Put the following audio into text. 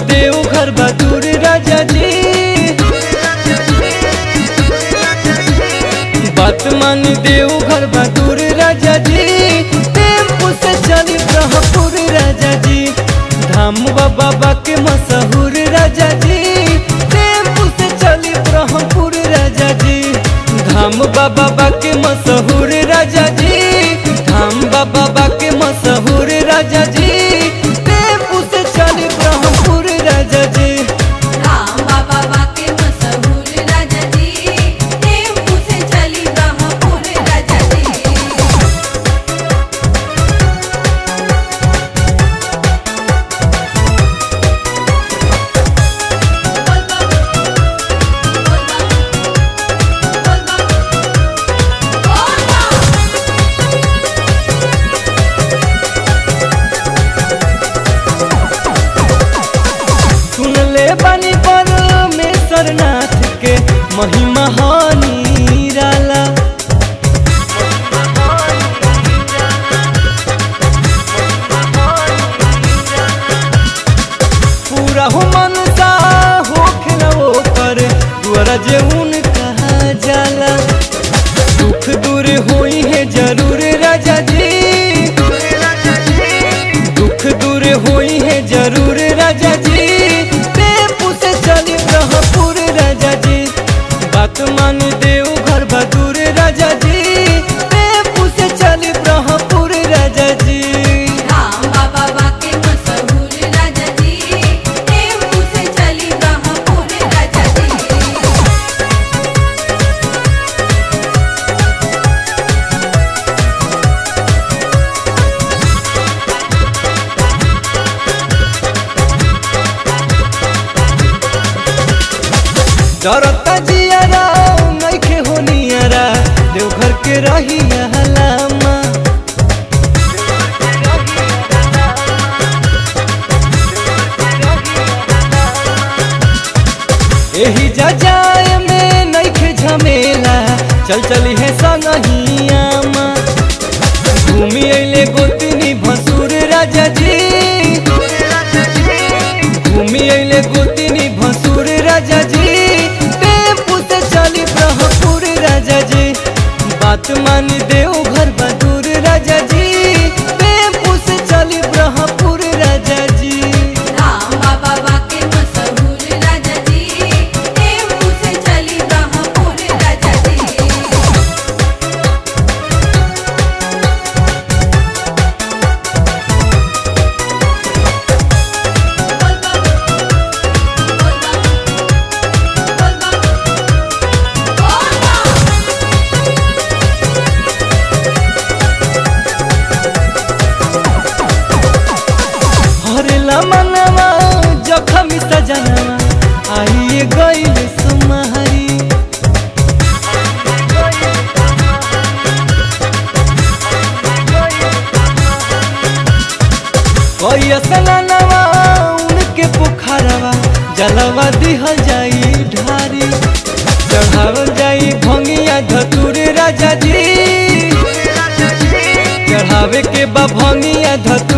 मानी देव घर बहादुर राजा जी। बात मानी देव घर बहादुर राजा जी। टेंपू से चली ब्रह्मपुर राजा जी। धाम बाबा के मशहूर राजा जी। टेंपू से चली ब्रह्मपुर राजा जी। धाम बाबा के मशहूर राजा जी। धाम बाबा के मशहूर राजा जी। महिमा हो पूरा हो मनता हो कर द्वारा जे उनका जाला। दुख दूर होई है ज़रूर। डरता जियारा देवघर के रहिया हलामा। एही जा जाए में झमेला, चल चली है संगहियामा। घूमी अइले गोतनी भसुर राजा जी। घूमी अइले गोतनी भसुर राजा जी। कोई असनवा उनके पुखारवा, जलवा दिहल जाई ढारी। चढ़ावल जाई भंगिया धतुर राजा जी चढ़ावे के बा भंगिया धतुर